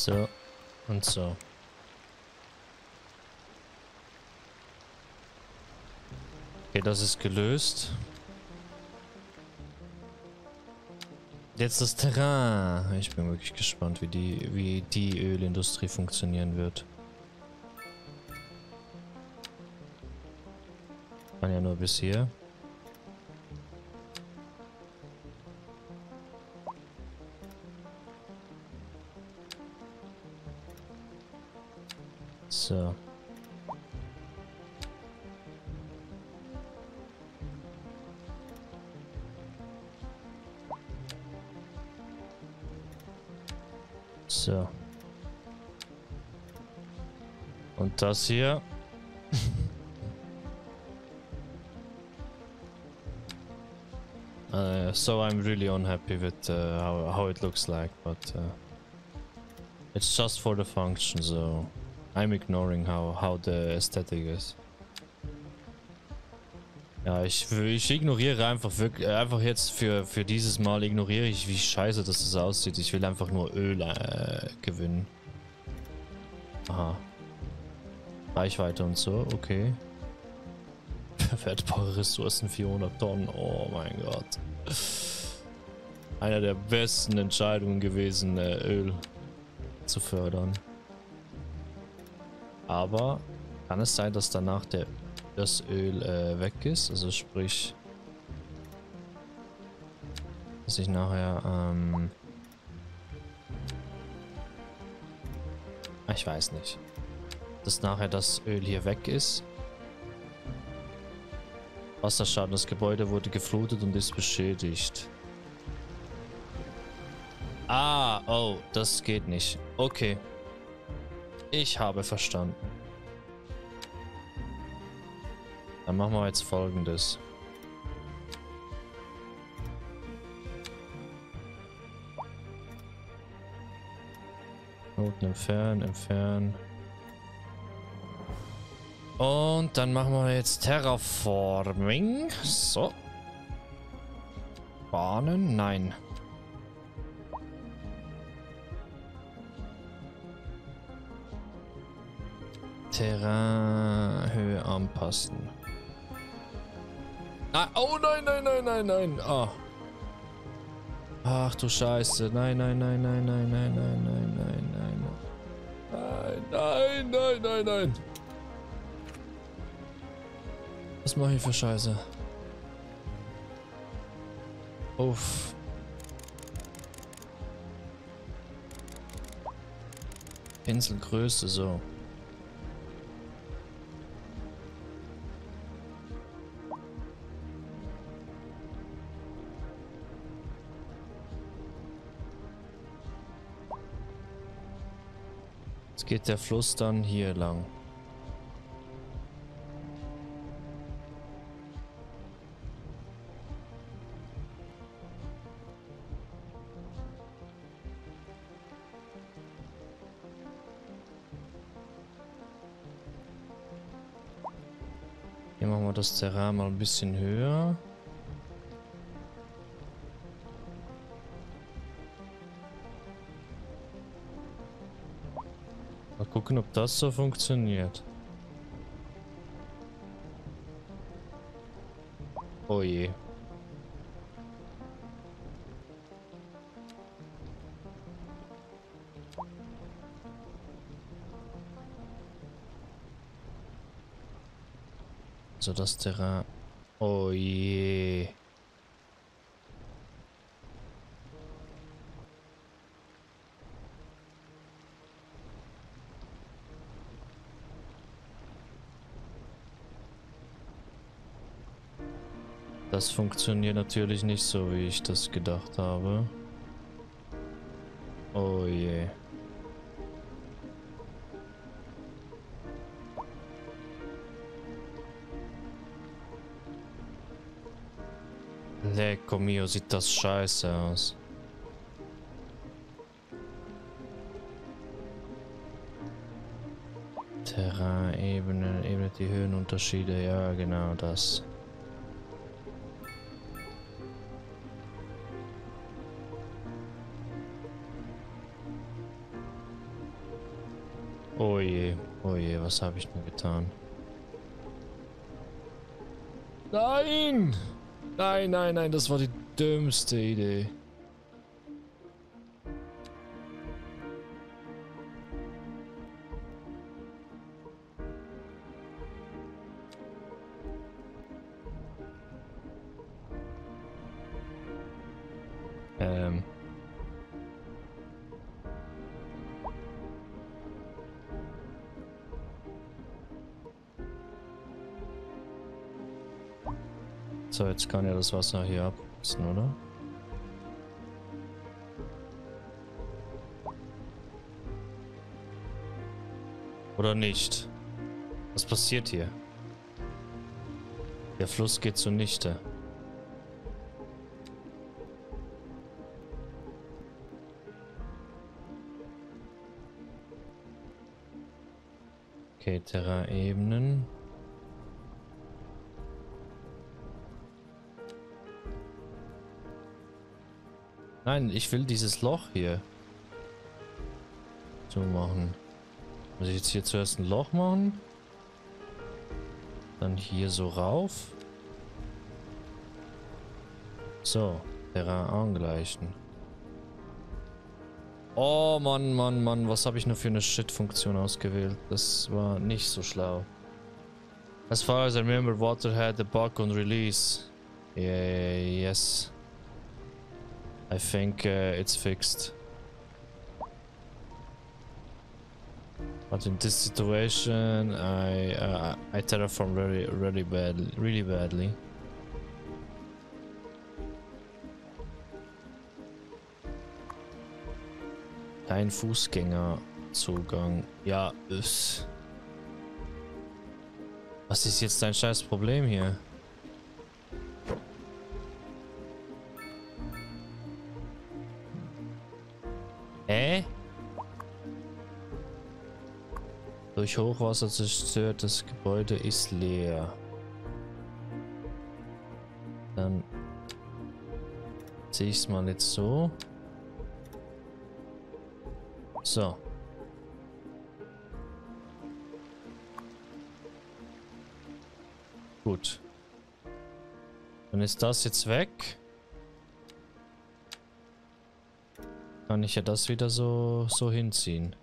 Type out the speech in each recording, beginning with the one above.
So. Und so. Okay, das ist gelöst. Jetzt das Terrain. Ich bin wirklich gespannt, wie die, wie die Ölindustrie funktionieren wird. Kann ja nur bis hier. So. So. Und das hier. uh, so I'm really unhappy with uh, how, how it looks like, but uh, it's just for the function, so I'm ignoring how, how the aesthetic is. Ja, ich, ich ignoriere einfach wirklich, einfach jetzt für, für dieses Mal ignoriere ich, wie scheiße das, das aussieht. Ich will einfach nur Öl äh, gewinnen. Aha. Reichweite und so, okay. Verwertbare Ressourcen 400 Tonnen, oh mein Gott. Einer der besten Entscheidungen gewesen, äh, Öl zu fördern. Aber kann es sein, dass danach der das Öl äh, weg ist. Also sprich, dass ich nachher, ähm, ich weiß nicht, dass nachher das Öl hier weg ist. Wasserschaden, das Gebäude wurde geflutet und ist beschädigt. Ah, oh, das geht nicht. Okay. Ich habe verstanden. Dann machen wir jetzt folgendes. Knoten entfernen, entfernen. Und dann machen wir jetzt Terraforming. So. Bahnen? Nein. Terrainhöhe anpassen. Ah, oh nein, nein, nein, nein, nein. Oh. Ach du Scheiße. Nein, nein, nein, nein, nein, nein, nein, nein, nein, nein. Nein, nein, nein, nein, nein. Was mache ich für Scheiße? Uff. Pinselgröße, so. Geht der Fluss dann hier lang. Hier machen wir das Terrain mal ein bisschen höher. Gucken, ob das so funktioniert. Oh je. So das Terrain. Oh je. Das funktioniert natürlich nicht so, wie ich das gedacht habe. Oh je. Lecco mio, sieht das scheiße aus. Terrain, Ebene, Ebene, die Höhenunterschiede, ja genau das. Oh je, oh je, was habe ich nur getan? Nein! Nein, nein, nein, das war die dümmste Idee. Ähm. So, jetzt kann ja das Wasser hier abfließen, oder? Oder nicht? Was passiert hier? Der Fluss geht zunichte. Okay, Terraebenen. Nein, ich will dieses Loch hier so machen. Muss ich jetzt hier zuerst ein Loch machen? Dann hier so rauf. So, Terrain angleichen. Oh Mann, Mann, Mann, was habe ich nur für eine Shit-Funktion ausgewählt? Das war nicht so schlau. As far as I remember, water had a bug on release. Yeah, yes. I think uh, it's fixed. But in this situation, I uh, I terraform very really badly, really badly. Kein Fußgängerzugang. Ja, ist. Was ist jetzt dein scheiß Problem hier? Durch Hochwasser zerstörtes Gebäude ist leer. Dann ziehe ich es mal jetzt so. So. Gut. Dann ist das jetzt weg. Kann ich ja das wieder so, so hinziehen.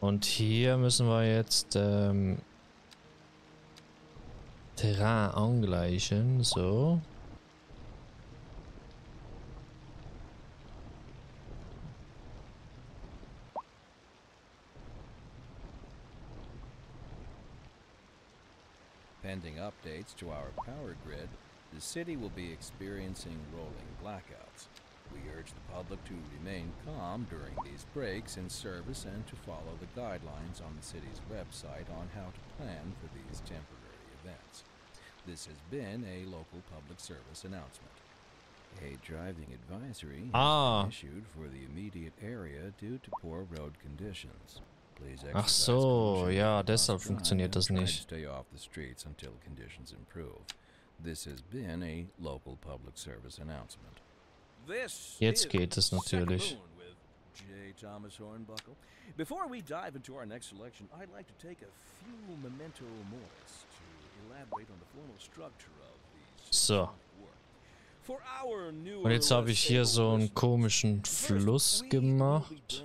Und hier müssen wir jetzt ähm, Terrain angleichen, so. Pending updates to our power grid, the city will be experiencing rolling blackouts. We urge the public to remain calm during these breaks in service and to follow the guidelines on the city's website on how to plan for these temporary events. This has been a local public service announcement. A driving advisory Ah. issued for the immediate area due to poor road conditions. Please Ach exercise so, caution ja, deshalb funktioniert das nicht. Stay off the streets until conditions improve. This has been a local public service announcement. Jetzt geht es natürlich. Before we dive into our next selection, I'd like to take a few memento moris to elaborate on the formal structure of these So. Und jetzt habe ich hier so einen komischen Fluss gemacht.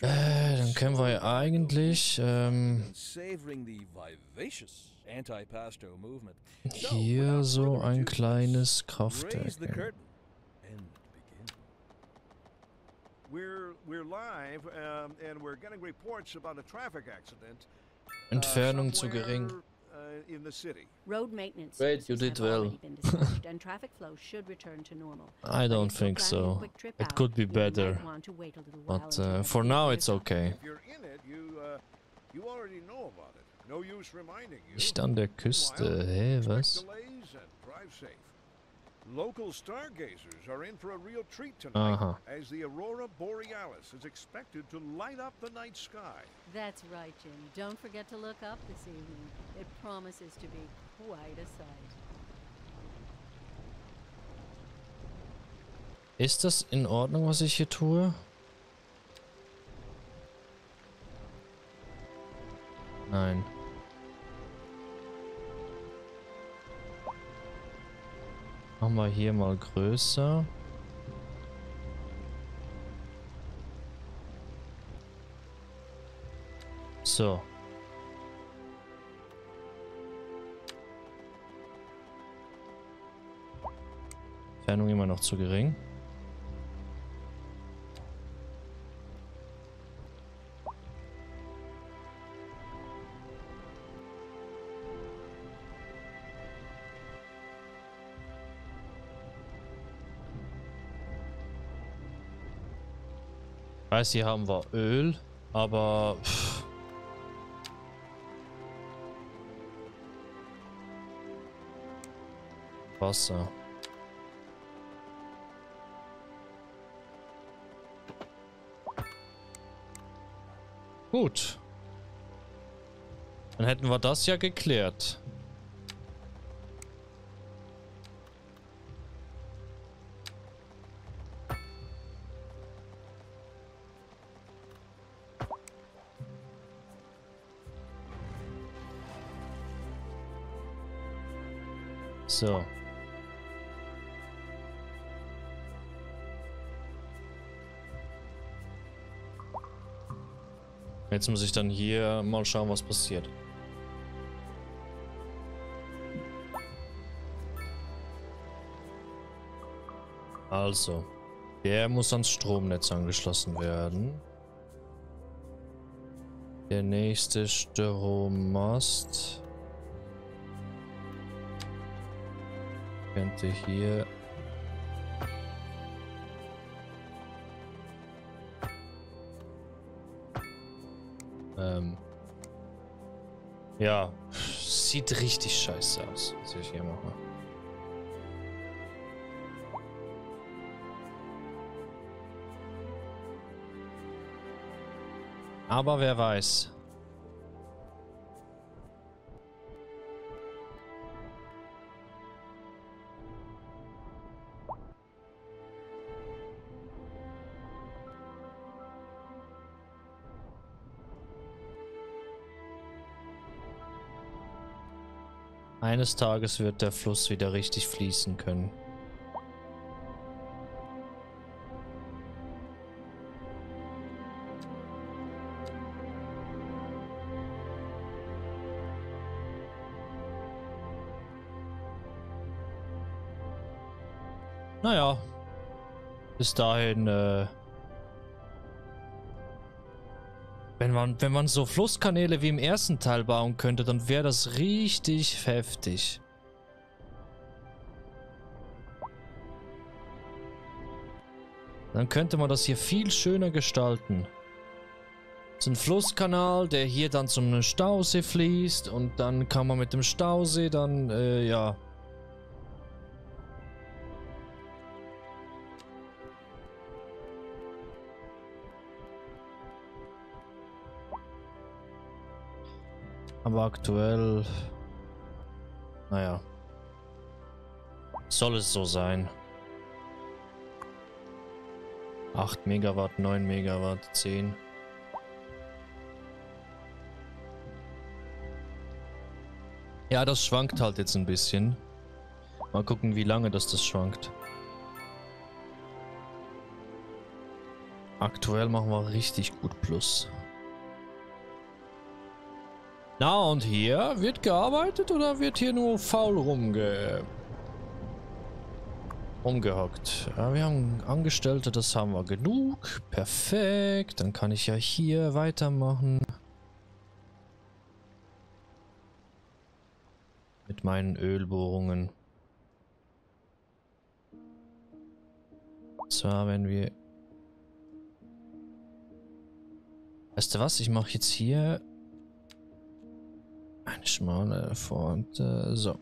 Äh, dann können wir eigentlich ähm, Hier so ein kleines Kraftwerk. Entfernung zu gering. You did well. I don't think so. It could be better. But uh, for now it's okay. Nicht an der Küste, hä, hey, was? Local stargazers are in for a real treat tonight Aha. as the aurora borealis is expected to light up the night sky. That's right, Jim. Don't forget to look up this evening. It promises to be quite a sight. Ist das in Ordnung, was ich hier tue? Nein. Machen wir hier mal größer. So. Entfernung immer noch zu gering. Weiß, hier haben wir Öl, aber pff. Wasser. Gut. Dann hätten wir das ja geklärt. Jetzt muss ich dann hier mal schauen, was passiert. Also, der muss ans Stromnetz angeschlossen werden. Der nächste Strommast könnte hier sieht richtig scheiße aus, was ich hier mache. Aber wer weiß. Eines Tages wird der Fluss wieder richtig fließen können. Naja, bis dahin, äh, wenn man, wenn man so Flusskanäle wie im ersten Teil bauen könnte, dann wäre das richtig heftig. Dann könnte man das hier viel schöner gestalten. So ein Flusskanal, der hier dann zum Stausee fließt und dann kann man mit dem Stausee dann, äh, ja, Aber aktuell... Naja. Soll es so sein. 8 Megawatt, 9 Megawatt, 10. Ja, das schwankt halt jetzt ein bisschen. Mal gucken, wie lange das das schwankt. Aktuell machen wir richtig gut Plus. Na, und hier wird gearbeitet oder wird hier nur faul rumge... rumgehockt? Ja, wir haben Angestellte, das haben wir genug. Perfekt, dann kann ich ja hier weitermachen. Mit meinen Ölbohrungen. Zwar, wenn wir... Weißt du was, ich mache jetzt hier eine schmale Front. so.